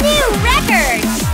New record!